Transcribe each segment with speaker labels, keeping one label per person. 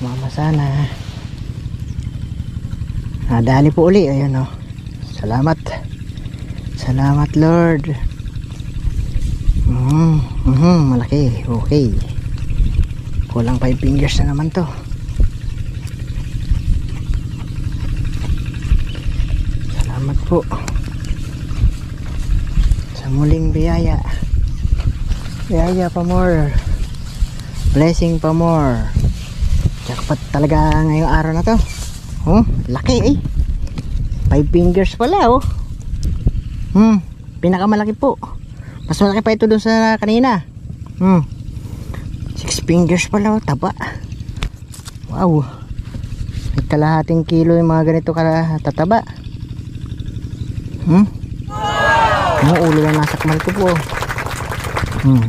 Speaker 1: tumama sana. Nadali po uli. Ayun o salamat. Salamat lord. Mm, mm, malaki. Okay. Kulang 5 fingers na naman to. Salamat po. Sa muling biyaya. Biyaya pa more. Blessing pa more jackpot talaga ngayong araw na to. Oh laki eh. 5 fingers pala oh. Hmm pinakamalaki po. Mas malaki pa ito dun sa kanina. Hmm 6 fingers pala oh taba. Wow. May kalahating kilo yung mga ganito katataba. Hmm? Yung ulo na nasa kamal ko po. Oh. hmm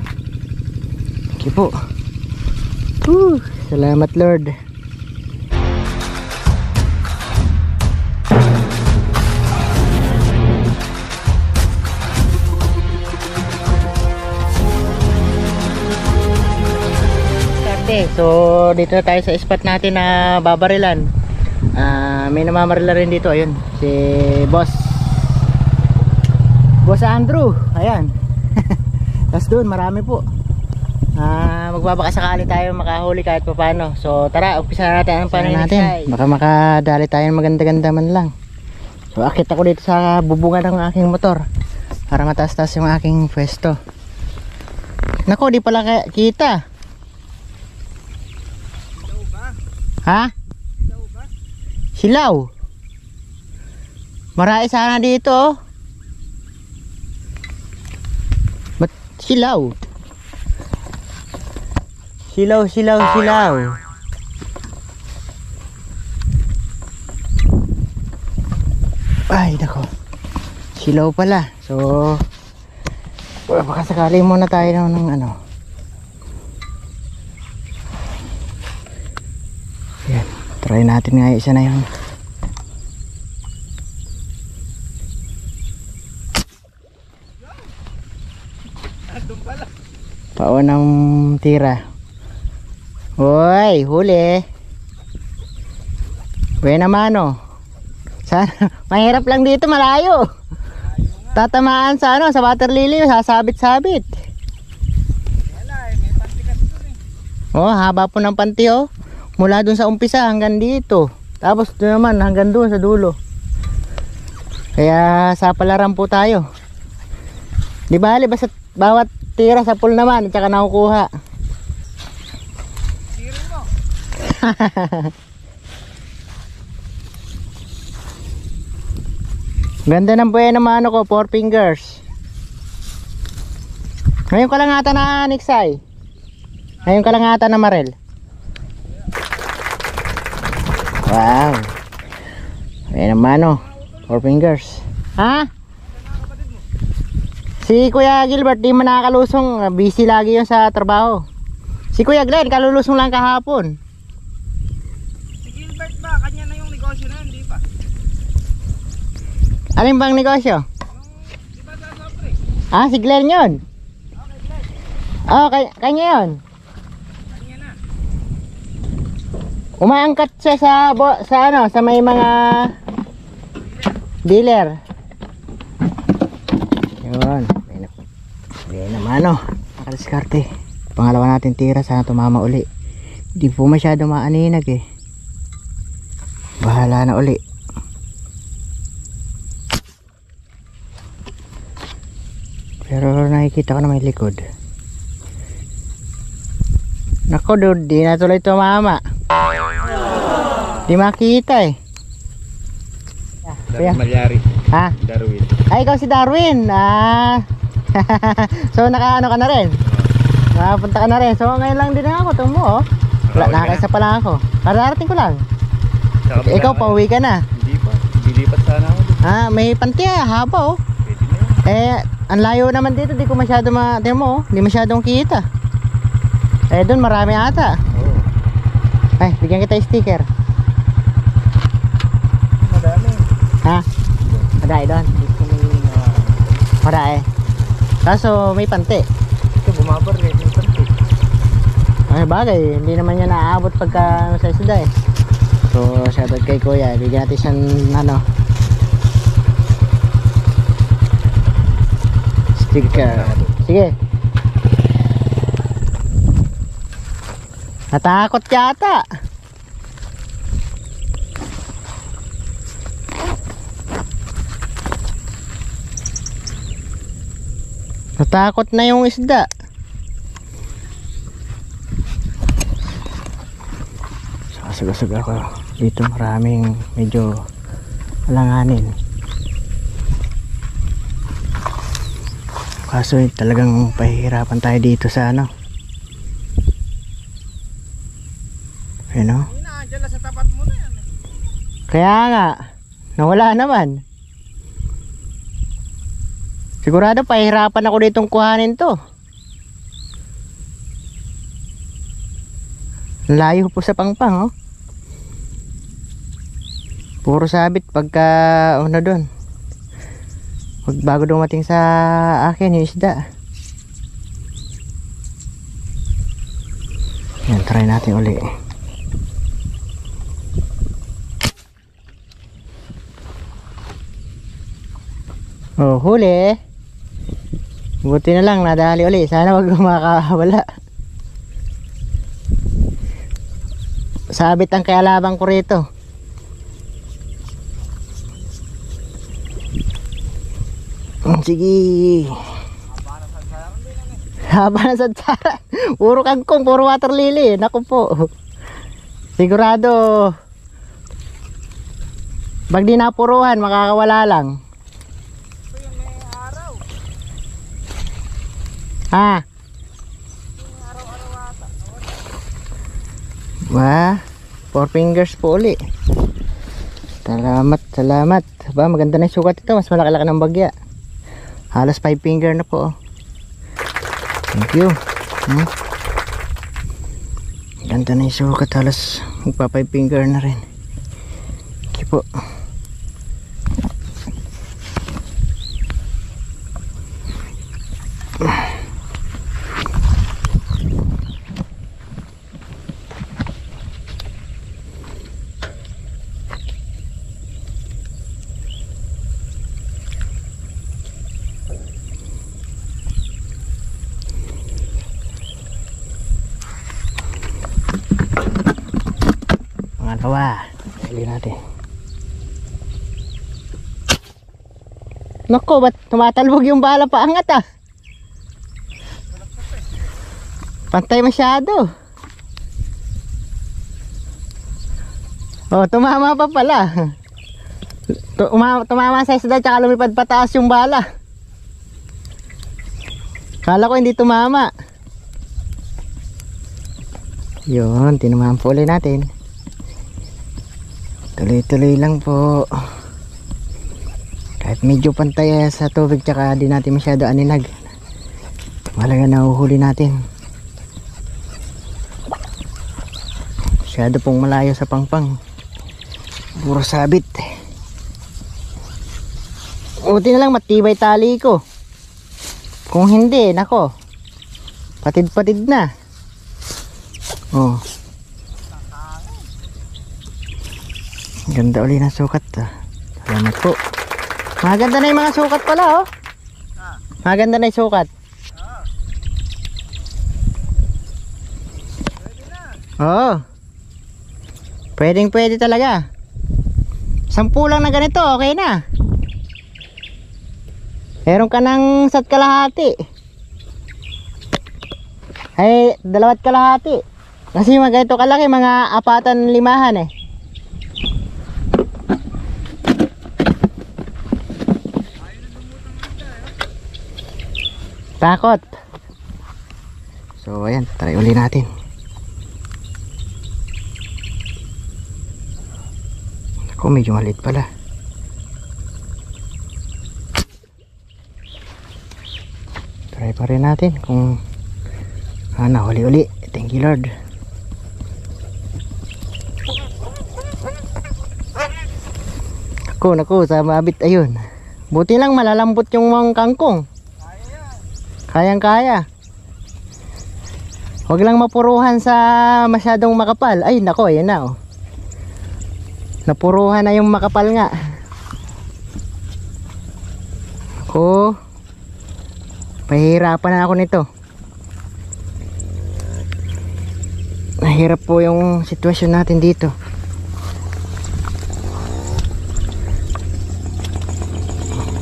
Speaker 1: okay po. Whew, salamat Lord so dito na tayo sa spot natin na babarilan. Ah, may namamarila rin dito, ayun, si Boss. Boss Andrew, ayan. Tapos doon, marami po. Ah, magbabakasakali tayo makahuli kahit pa paano. So tara, umpisa na natin ang panin natin. Baka makadali tayo ng maganda-ganda man lang. So akit ako dito sa bubungan ng aking motor para mataas-taas yung aking pwesto. Nako, di pala kita. Ha? Silaw. Marami sana dito. oh. Ba't silaw? Silaw, silaw, silaw. Ay, nako. Silaw pala. So, baka sakali muna tayo ng, ng ano. Yan. Try natin nga isa na yun. Paon ng tira. Hoy, huli. Buena mano. Sana, mahirap lang dito, malayo. Tatamaan sa ano, sa water lily, sasabit-sabit. Oh, haba po ng panty oh. Mula dun sa umpisa hanggang dito. Tapos doon naman hanggang doon sa dulo. Kaya sa palaran po tayo. Di bali basta bawat tira sa pool naman at saka nakukuha. Ganda ng buhay ng mano ko, four fingers. Ngayon ka lang ata na Nixay. Ngayon ka lang ata na Marel. Wow. Ayan ang mano. Four fingers. Ha? Si Kuya Gilbert di man nakakalusong. Busy lagi yun sa trabaho. Si Kuya Glenn, kalulusong lang kahapon.
Speaker 2: Si Gilbert ba? Kanya na yung negosyo na yun, di ba?
Speaker 1: Alin bang negosyo? Ah, si Glenn yun. Oh, kay kanya yun. Umaangkat siya sa bo- sa ano, sa may mga dealer. Yun. Ayun naman oh. Nakadiskarte. Pangalawa natin tira sana tumama uli. Di po masyado maaninag eh. Bahala na uli. Pero nakikita ko na may likod. Nako, dude, di na tuloy tumama. Di makita eh.
Speaker 2: Darwin Malyari.
Speaker 1: Ha?
Speaker 2: Darwin.
Speaker 1: Ay, ikaw si Darwin. Ah. so, nakaano ka na rin? Nakapunta ka na rin. So, ngayon lang din ako. Ito mo, oh. Wala, nakakaisa pa lang ako. Kararating ko lang.
Speaker 2: Saka
Speaker 1: Ikaw, pauwi ka na.
Speaker 2: Hindi pa. Dilipat sana ako.
Speaker 1: Ah, may panty ah. Haba, oh.
Speaker 2: Pwede na.
Speaker 1: Eh, ang layo naman dito. Di ko masyado ma... Tingnan mo, oh. Di masyadong kita. Eh, doon marami ata.
Speaker 2: Oo.
Speaker 1: Ay, bigyan kita sticker.
Speaker 2: Madami.
Speaker 1: Ha? Madai doon. Madai. Kaso, may panty.
Speaker 2: Ito bumabar rin. Yung panty.
Speaker 1: Ay bagay, hindi naman niya naaabot pagka ano, sa isda eh. So, shoutout kay Kuya. Bigyan natin siyang ano. Sticker. Sige. Natakot yata. Natakot na yung isda. Sasag-asag ako. Dito maraming medyo alanganin. Kaso eh, talagang pahihirapan tayo dito sa ano.
Speaker 2: Mo na yan. eh.
Speaker 1: Kaya nga, nawala naman. Sigurado pahirapan ako ditong kuhanin to. Layo po sa pangpang, oh. Puro sabit pagka, ano doon. Pag bago dumating sa akin yung isda. Yan, try natin uli. Oh, huli. Buti na lang, nadali uli. Sana wag makawala. Sabit ang kayalabang ko rito. Sige. Haba na sa tsara. Puro kangkong, puro water lily. Naku po. Sigurado. Pag di napuruhan, makakawala lang.
Speaker 2: Ata.
Speaker 1: Wah, four fingers po uli. Salamat, salamat. Ba, maganda na yung sukat ito. Mas malaki-laki ng bagya. Halos five finger na po. oh. Thank you. Hmm? Ganda na yung sukat. Halos magpa five finger na rin. Okay po. Mga natin. Nako, ba't tumatalbog yung bala pa angat ah? Pantay masyado. Oh, tumama pa pala. Tu- uma- tumama sa isda tsaka lumipad pataas yung bala. Kala ko hindi tumama. Yun, tinamaan po ulit natin. Tuloy-tuloy lang po. Kahit medyo pantay eh, sa tubig tsaka di natin masyado aninag. Malaga nahuhuli natin. Masyado pong malayo sa pangpang. Puro sabit. Buti na lang matibay tali ko. Kung hindi, nako. Patid-patid na. Oh. Ganda uli ng sukat. Ah. Salamat po. Maganda na yung mga sukat pala, oh. Maganda na yung sukat. Oo. Pwedeng pwede talaga. Sampu lang na ganito, okay na. Meron ka ng sat kalahati. Ay, dalawat kalahati. Kasi mga ganito kalaki, mga apatan limahan eh. Takot. So, ayan, try uli natin. Ako, medyo maliit pala. Try pa rin natin kung ah, nahuli uli. Thank you Lord. Ako, naku, sa mabit ayun. Buti lang malalambot yung mga kangkong. Kayang kaya. Huwag lang mapuruhan sa masyadong makapal. Ay, nako, ayan na oh. Napuruhan na yung makapal nga. Ako. Pahihirapan na ako nito. Nahirap po yung sitwasyon natin dito.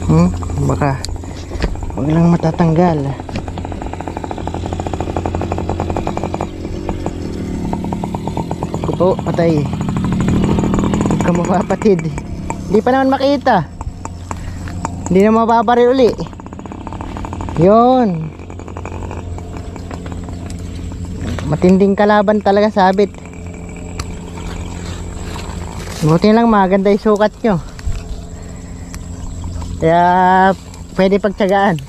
Speaker 1: Hmm, baka huwag lang matatanggal. Po, patay. Huwag ka mapapatid. Hindi pa naman makita. Hindi na mababaril uli. Yun. Matinding kalaban talaga sabit. Buti lang maganda yung sukat nyo. Kaya pwede pagtsagaan.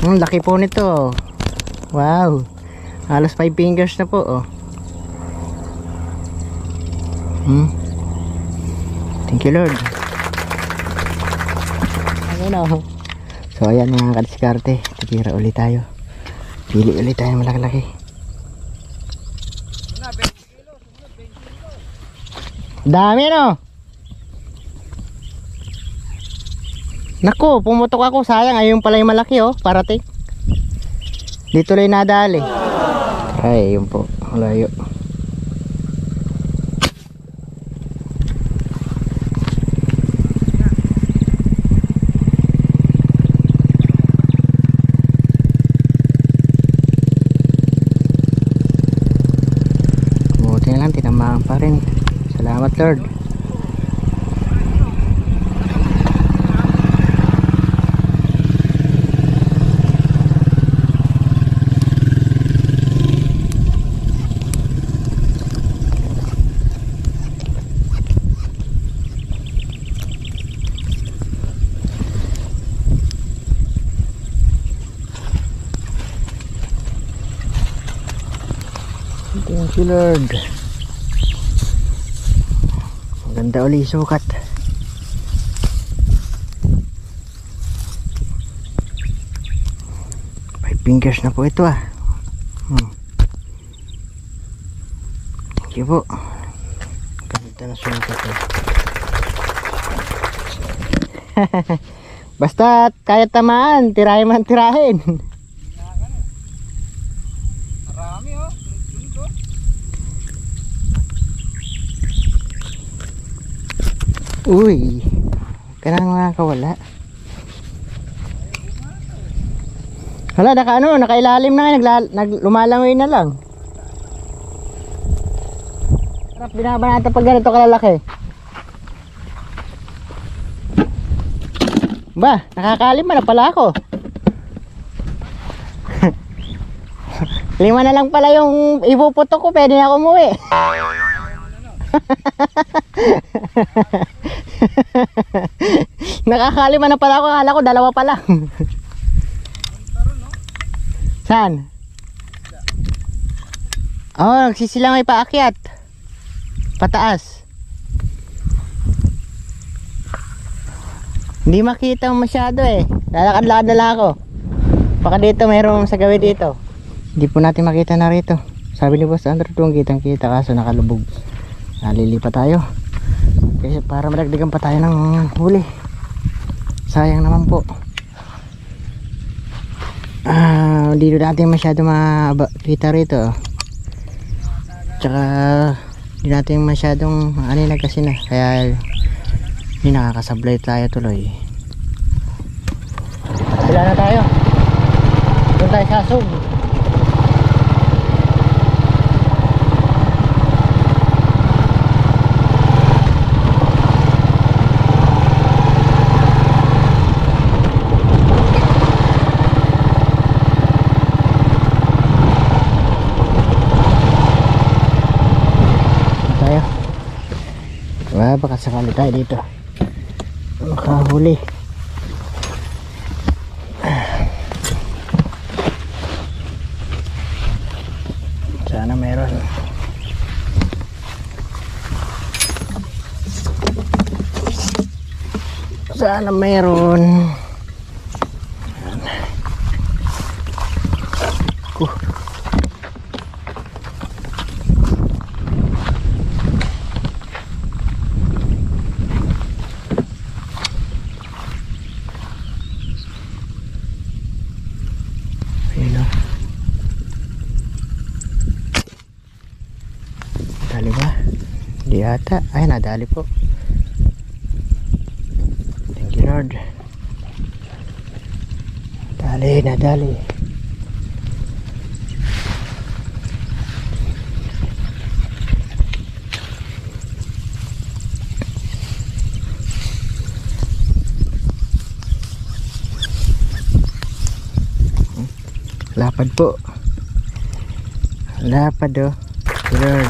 Speaker 1: Hmm, laki po nito. Wow. Halos 5 fingers na po oh. Hmm. Thank you Lord. Na oh. So ayan mga kadiskarte. Titira ulit tayo. Pili ulit tayo malaki-laki.
Speaker 2: Na, 20 kilo. Sumunod, 20 kilo.
Speaker 1: Dami no. Naku, pumutok ako. Sayang, ayun pala yung malaki oh. Parating. Dito lang nadali. Ay, yun po. Malayo. Buti na lang, tinamaan pa rin. Salamat Lord. Thank you Lord. Maganda uli sukat. Five fingers na po ito ah. Hmm. Thank you po. Ganda na sukat eh. Basta kaya tamaan, tirahin man tirahin.
Speaker 2: Marami oh. Sunod-sunod oh.
Speaker 1: Uy, kanang mga kawala. Hala, naka ano, nakailalim na ngayon, nagla, nag, lumalangoy na lang. Sarap binabanata pag ganito kalalaki. Ba, nakakalima na pala ako. Lima na lang pala yung ipuputok ko, pwede na ako umuwi. Nakakalima na pala ako, akala ko dalawa pa lang. Saan? Oh, nagsisilang may paakyat. Pataas. Hindi makita masyado eh. Lalakad-lakad na lang ako. Baka dito mayroong sa gawin dito. Hindi po natin makita na rito. Sabi ni Boss Andrew kitang kita kaso nakalubog. Nalilipat tayo. Kasi para madagdagan pa tayo ng huli. Sayang naman po. Ah, hindi natin masyado makita rito. Tsaka hindi natin masyadong ano na kasi na. Kaya hindi nakakasablay tayo tuloy. Wala na tayo. Doon tayo sa sub. tayo. Wah, baka sakali tayo dito. Makahuli. Sana meron. Sana meron. Ayun o. Dali ba? Hindi ata. Ay, nadali po. Thank you Lord. Dali, nadali. Lapad po. Lapad oh. Lord.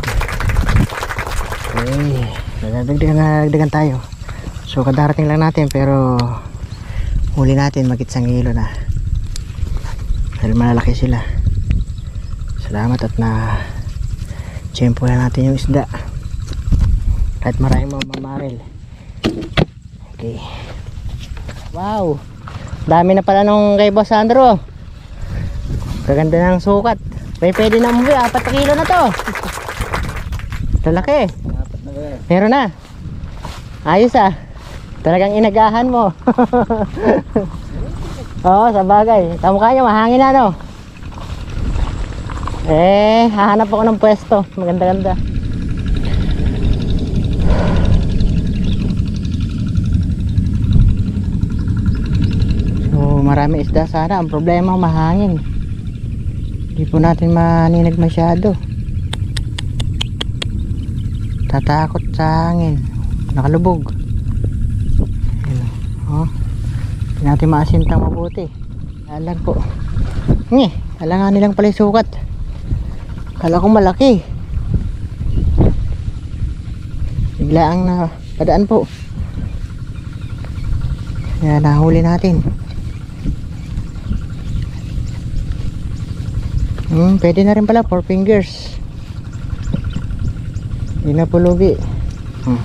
Speaker 1: Okay. Nagdagdagan, nagdagdagan tayo. So kadarating lang natin pero huli natin magitsang hilo na. Dahil malalaki sila. Salamat at na tiyempo na natin yung isda. Kahit maraming mga mamaril. Okay. Wow! Dami na pala nung kay Boss Sandro. Kaganda ng sukat. May pwede na umuwi. Apat na kilo na to. Lalaki. Meron na. Ayos ah. Talagang inagahan mo. Oo, sa bagay. Kamukha niya, mahangin na no. Eh, hahanap ako ng pwesto. Maganda-ganda. So, marami isda sana. Ang problema, mahangin. Hindi po natin maninag masyado. Tatakot sa hangin. Nakalubog. Ayun, oh. Hindi natin maasintang mabuti. Alam po. Nge, alangan nilang pala sukat. Kala ko malaki. Bigla ang na padaan po. Kaya nahuli natin. Hmm, pwede na rin pala, four fingers. Hindi na pulubi. Hmm.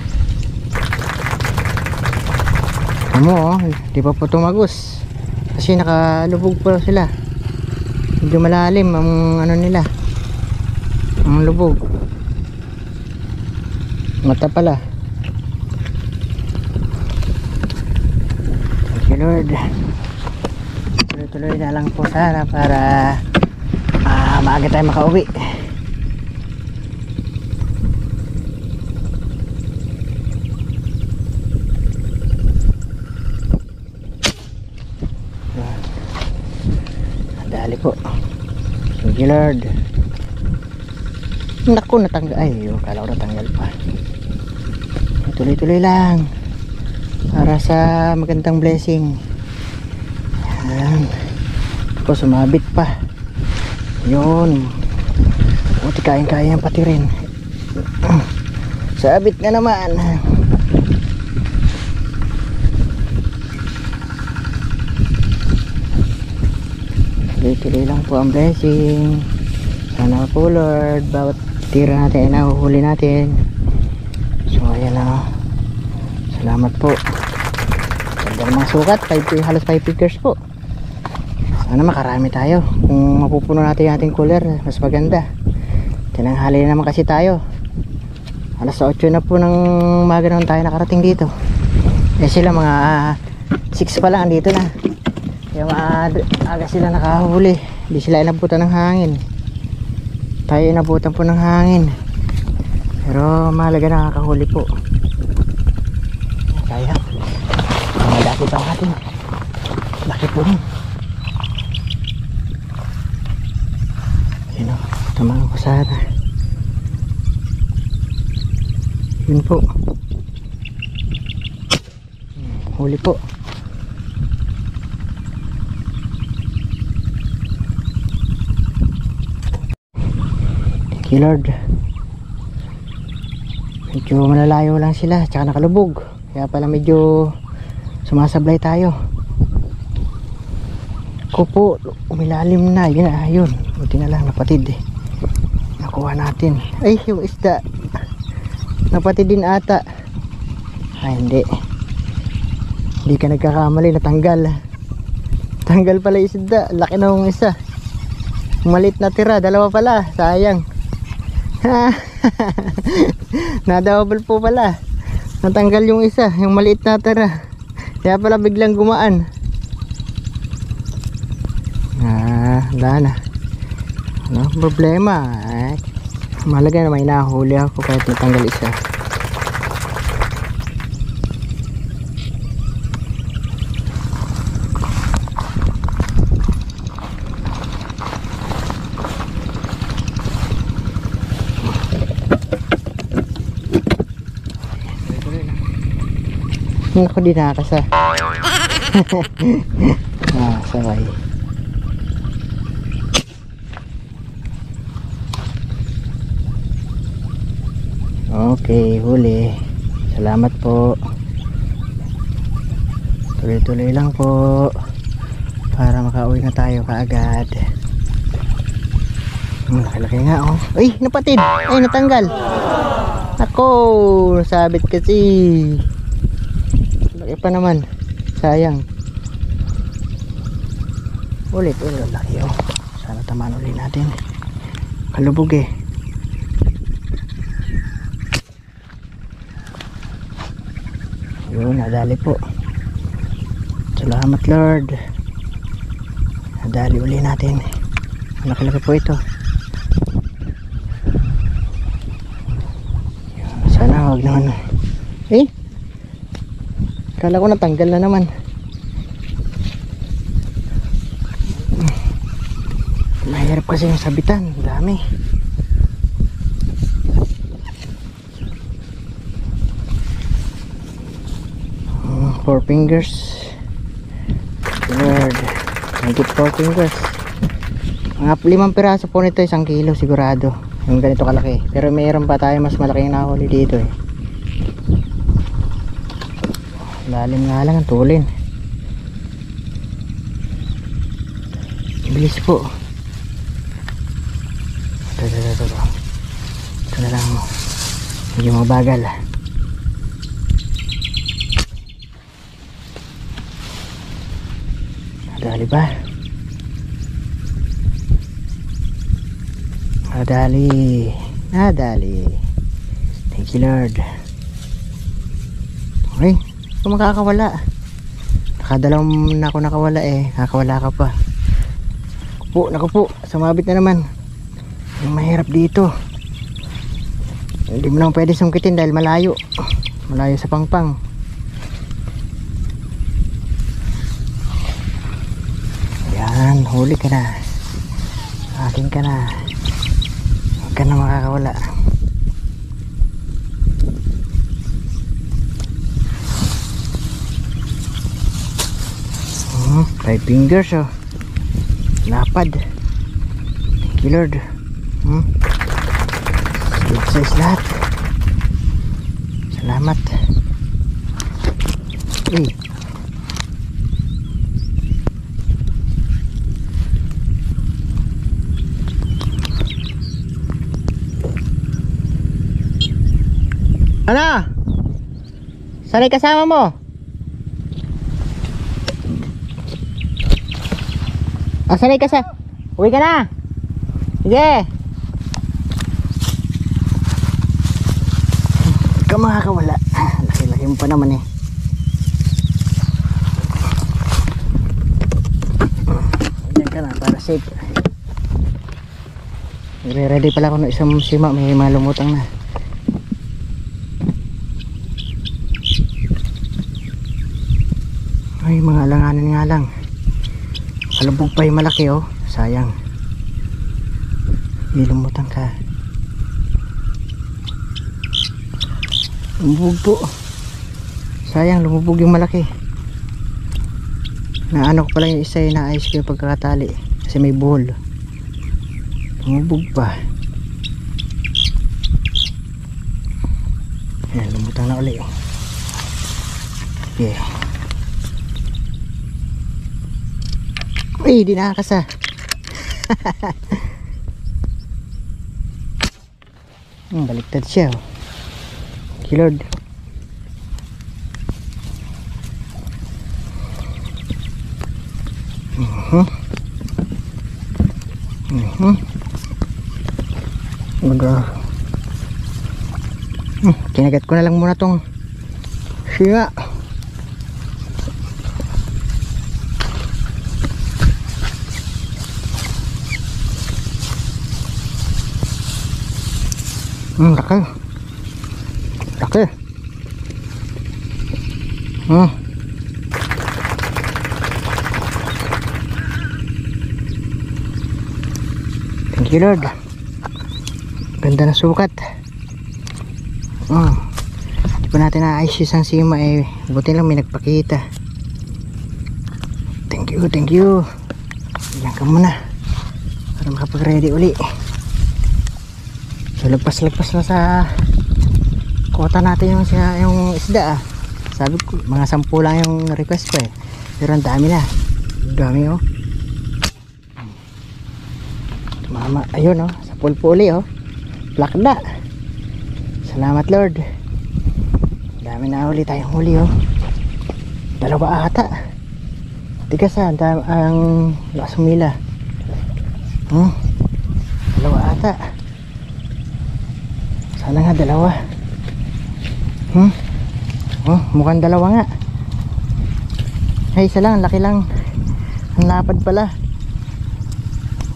Speaker 1: Ano oh, di pa po tumagos. Kasi nakalubog pa sila. Medyo malalim ang ano nila. Ang lubog. Mata pala. Thank you Lord. Tuloy-tuloy na lang po sana para maaga tayo makauwi. Dali po. Thank you Lord. Naku, natanggal. Ay, oh, kala ko natanggal pa. Tuloy-tuloy lang. Para sa magandang blessing. Ayan. Ako, sumabit pa. Yun. Buti kain-kaya pati rin. Sabit na naman. Tuloy-tuloy lang po ang blessing. Sana po Lord, bawat tira natin ay nahuhuli natin. So ayan na. Salamat po. Ganda mga sukat, 5, halos 5 figures po. Sana makarami tayo. Kung mapupuno natin yung ating cooler, mas maganda. Tinanghali na naman kasi tayo. Alas 8 na po ng umaga naman tayo nakarating dito. Eh sila mga 6 pa lang dito na. Kaya maaga sila nakahuli. Hindi sila inabutan ng hangin. Tayo inabutan po ng hangin. Pero mahalaga nakakahuli po. Kaya. Malaki pa natin. Laki po rin. Yun Tamaan ko sana. Yun po. Huli po. Thank you Lord. Medyo malalayo lang sila tsaka nakalubog. Kaya pala medyo sumasablay tayo. Kupo, umilalim na. Yun na, yun. Buti na lang, napatid eh. Nakuha natin. Ay, yung isda. Napatid din ata. Ay, hindi. Hindi ka nagkakamali, natanggal. Tanggal pala isda. Laki na yung isa. Malit na tira, dalawa pala. Sayang. Na-double po pala. Natanggal yung isa, yung maliit na tira. Kaya pala biglang gumaan. Ah, wala na. Ano problema? Eh, malaga na may nahuli ako kahit natanggal isa. Hindi ko din nakakasa. ah, sabay. Okay, huli. Salamat po. Tuloy-tuloy lang po. Para makauwi na tayo kaagad. Hmm, Laki-laki nga oh. Ay, napatid. Ay, natanggal. Ako, sabit kasi. Laki pa naman. Sayang. Ulit, ulit. Laki oh. Sana tamaan ulit natin. Kalubog eh. Yun, nadali po. Salamat Lord. Nadali uli natin. Laki-laki po ito. Sana wag naman. Eh? Kala ko natanggal na naman. Mahirap kasi yung sabitan. Dami. Mm, four fingers. Lord. Higit four fingers. Mga limang piraso po nito isang kilo sigurado. Yung ganito kalaki. Pero mayroon pa tayo mas malaking nahuli dito eh. Lalim nga lang ang tulin. Bilis po. Ito, ito, ito, ito. na lang. Medyo mabagal. Nadali ba? Nadali. Nadali. Thank you Lord. Okay. Kung makakawala. Nakadalawang na ako nakawala eh. Nakawala ka pa. Naku po, naku po. Sumabit na naman. Yung mahirap dito. Hindi mo lang pwede sungkitin dahil malayo. Malayo sa pangpang. Yan, huli ka na. Akin ka na. Huwag ka na makakawala. Hmm, five fingers oh. Lapad. Thank you Lord. Hmm. Good size lahat. Salamat. Uy. Ano? Sanay kasama mo? Ah, sanay ka. Uwi ka na! Sige! Ka makakawala. Laki-laki mo pa naman eh. Diyan ka na para safe. Re-ready pala ako ng isang sima. May malumutang na. Ay, mga alanganin nga lang. Kalubog pa yung malaki oh. Sayang. Ilumutan ka. Lumubog po. Sayang, lumubog yung malaki. Naano ko pala yung isa yung naayos ko yung pagkakatali. Kasi may buhol. Lumubog pa. Ayan, lumutang na ulit. Okay. Uy, di nakakasa. hmm, baliktad siya. Oh. Kilod. Mhm. Hmm. Hmm? Mag uh, hmm, kinagat ko na lang muna tong siya. Hmm, laki. Laki. Hmm. Thank you Lord. Ganda na sukat. Hmm. Di pa natin naayos yung sima eh. Buti lang may nagpakita. Thank you, thank you. Diyan ka muna. Para makapag-ready uli. So lagpas-lagpas na sa kota natin yung, yung isda ah. Sabi ko, mga sampu lang yung request ko eh. Pero ang dami na. Dami oh. Mama, ayun oh. Sa pulpo uli oh. Plakda. Salamat Lord. Dami na uli tayong huli oh. Dalawa ata. Tigas ah, ang lakas humila. Hmm. Dalawa ata. Sana nga dalawa. Hmm. Oh, mukhang dalawa nga. Ay, isa lang, laki lang. Ang lapad pala.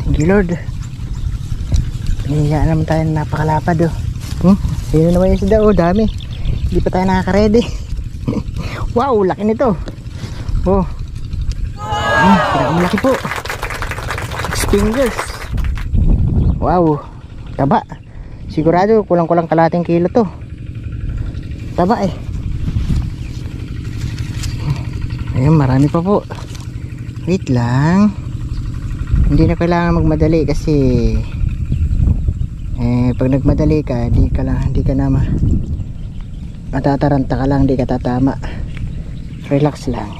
Speaker 1: Thank you Lord. Pinihiyaan naman tayo napakalapad oh. Hmm? Sino naman yung isda oh, dami. Hindi pa tayo nakaka-ready. wow, laki nito. Oh. Hmm, pinakamalaki po. Six fingers. Wow, taba. Sigurado kulang-kulang kalating kilo to. Taba eh. Ayun, marami pa po. Wait lang. Hindi na kailangan magmadali kasi eh pag nagmadali ka, di ka lang, hindi ka na ma matataranta ka lang, di ka tatama. Relax lang.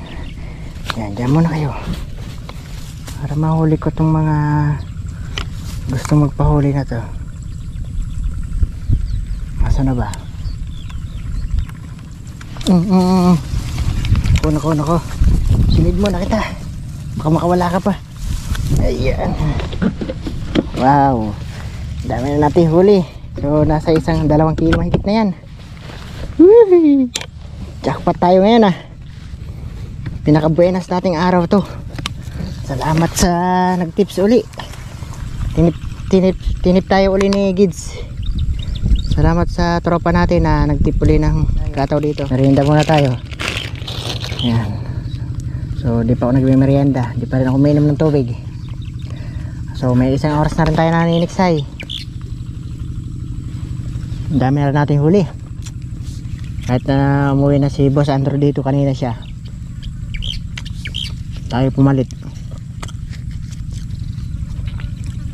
Speaker 1: Yan, dyan muna kayo. Para mahuli ko tong mga gusto magpahuli na to. Asa na ba? Mm, mm. Nako, nako, nako. Sinid mo na kita. Baka makawala ka pa. Ayan. Wow. Dami na natin huli. So, nasa isang dalawang kilo mahigit na yan. Woohoo! Jackpot tayo ngayon ah. Pinakabuenas nating araw to. Salamat sa nagtips uli. Tinip, tinip, tinip tayo uli ni Gids. Salamat sa tropa natin na nagtip uli ng kataw dito. Merienda muna tayo. Yan. So, di pa ako nagme-merienda. Di pa rin ako uminom ng tubig. So, may isang oras na rin tayo naniniksay. Ang dami na rin natin huli. Kahit na umuwi na si Boss Andrew dito kanina siya. Tayo pumalit.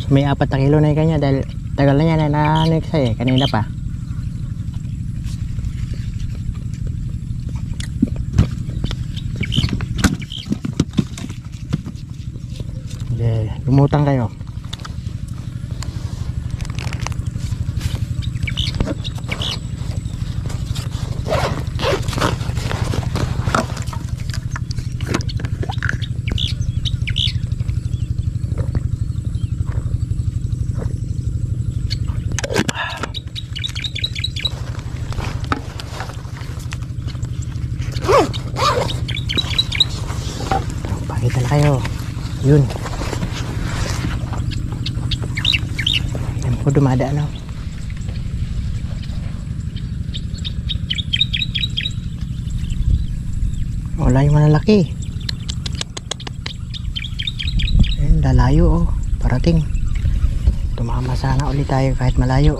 Speaker 1: So, may apat na kilo na yung kanya dahil tagal na yan na naniniksay eh. Kanina pa. Hindi, lumutang kayo. Pakita na kayo. Yun. Yan po dumadaan oh. Wala yung malalaki. Ayun, lalayo oh. Parating. Tumama sana ulit tayo kahit malayo.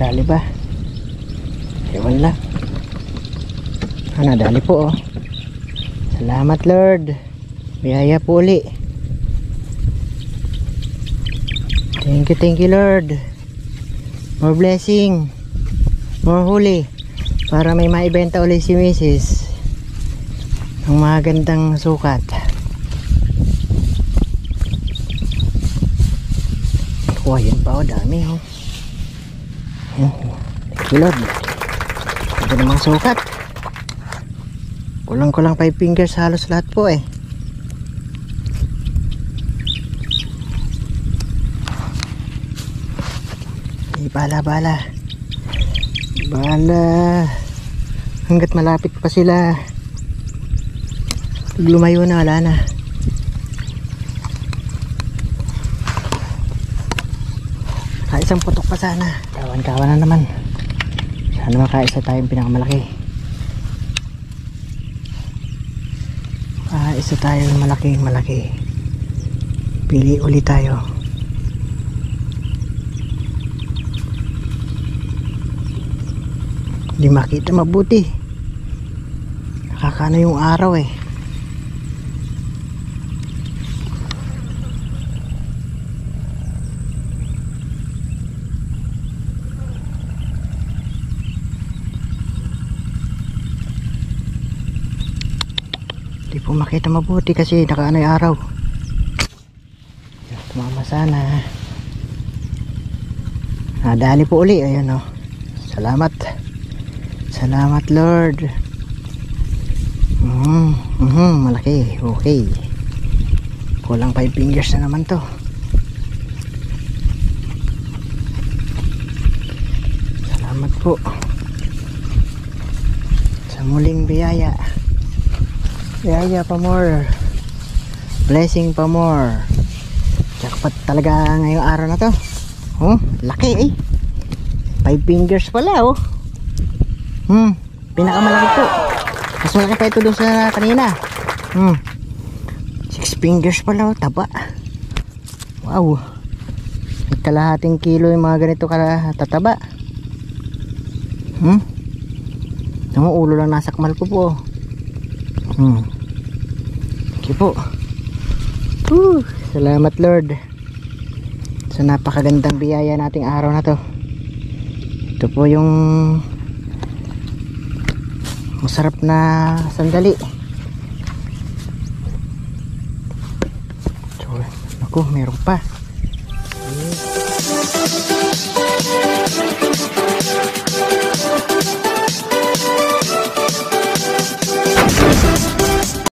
Speaker 1: Dali ba? Ewan lang. Ah, nadali po oh. Salamat Lord. Biyaya po uli. Thank you, thank you Lord. More blessing. More huli. Para may maibenta uli si Mrs. Ang mga gandang sukat. Oh, yan pa oh. Dami oh. Yan. You Lord. Ito namang sukat. Kulang kulang 5 fingers halos lahat po eh. Eh, bala, bala. Bala. Hanggat malapit pa sila. Pag lumayo na, wala na. Kaisang putok pa sana. Kawan-kawan na naman. Sana makaisa tayong pinakamalaki. Ah, isa tayong malaking malaki. Pili ulit tayo. Hindi makita mabuti. Nakakano yung araw eh. Po makita mabuti kasi nakaano yung araw. Tumama sana. Nadali po uli. Ayan o. Salamat. Salamat Lord. Mm, mhm, malaki. Okay. Kulang 5 fingers na naman to. Salamat po. Sa muling biyaya. Biyaya pa more. Blessing pa more. Jackpot talaga ngayong araw na to. Oh, laki eh. 5 fingers pala oh. Hmm, pinakamalaki po. Mas malaki pa ito doon sa kanina. Hmm. 6 fingers pala oh, taba. Wow. May kalahating kilo yung mga ganito kala tataba. Hmm. Yung ulo lang nasakmal ko po. oh. Hmm. Thank you po. Whew, salamat Lord. Sa napakagandang biyaya nating araw na to. Ito po yung masarap na sandali. Naku, meron pa.